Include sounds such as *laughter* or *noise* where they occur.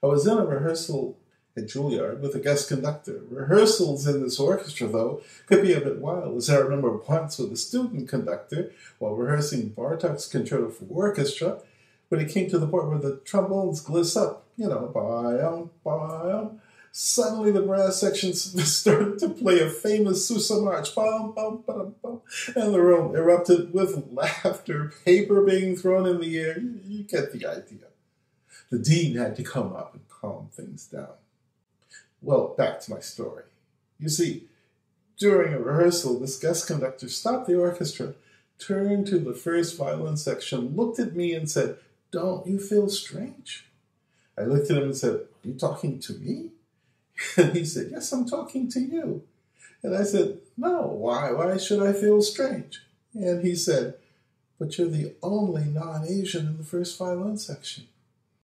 I was in a rehearsal at Juilliard with a guest conductor. Rehearsals in this orchestra, though, could be a bit wild, as I remember once with a student conductor while rehearsing Bartok's Concerto for Orchestra, when it came to the part where the trombones gliss up, you know, bam, bam. Suddenly, the brass section *laughs* started to play a famous Sousa march, bum, bum, bum, bum, and the room erupted with laughter, paper being thrown in the air. You get the idea. The dean had to come up and calm things down. Well, back to my story. You see, during a rehearsal, this guest conductor stopped the orchestra, turned to the first violin section, looked at me, and said, Don't you feel strange? I looked at him and said, Are you talking to me? *laughs* And he said, Yes, I'm talking to you. And I said, No, why? Why should I feel strange? And he said, But you're the only non Asian in the first violin section.